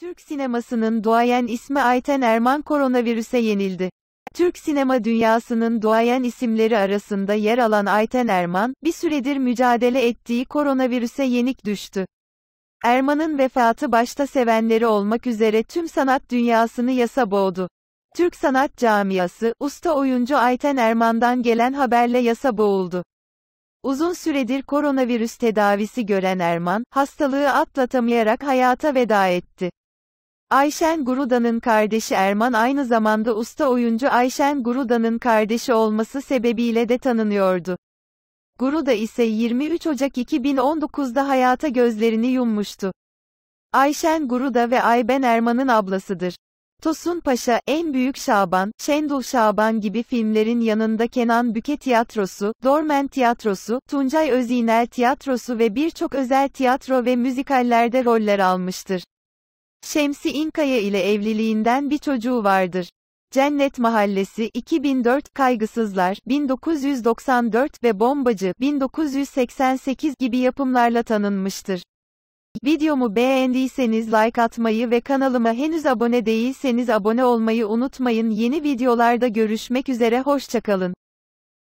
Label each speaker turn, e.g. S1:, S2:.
S1: Türk sinemasının duayen ismi Ayten Erman koronavirüse yenildi. Türk sinema dünyasının duayen isimleri arasında yer alan Ayten Erman, bir süredir mücadele ettiği koronavirüse yenik düştü. Erman'ın vefatı başta sevenleri olmak üzere tüm sanat dünyasını yasa boğdu. Türk sanat camiası, usta oyuncu Ayten Erman'dan gelen haberle yasa boğuldu. Uzun süredir koronavirüs tedavisi gören Erman, hastalığı atlatamayarak hayata veda etti. Ayşen Guruda'nın kardeşi Erman aynı zamanda usta oyuncu Ayşen Guruda'nın kardeşi olması sebebiyle de tanınıyordu. Guruda ise 23 Ocak 2019'da hayata gözlerini yummuştu. Ayşen Guruda ve Ayben Erman'ın ablasıdır. Tosun Paşa, En Büyük Şaban, Şendul Şaban gibi filmlerin yanında Kenan Büke Tiyatrosu, Dormen Tiyatrosu, Tuncay Özinel Tiyatrosu ve birçok özel tiyatro ve müzikallerde roller almıştır. Şemsi İnkaya ile evliliğinden bir çocuğu vardır. Cennet Mahallesi 2004, Kaygısızlar 1994 ve Bombacı 1988 gibi yapımlarla tanınmıştır. Videomu beğendiyseniz like atmayı ve kanalıma henüz abone değilseniz abone olmayı unutmayın. Yeni videolarda görüşmek üzere hoşçakalın.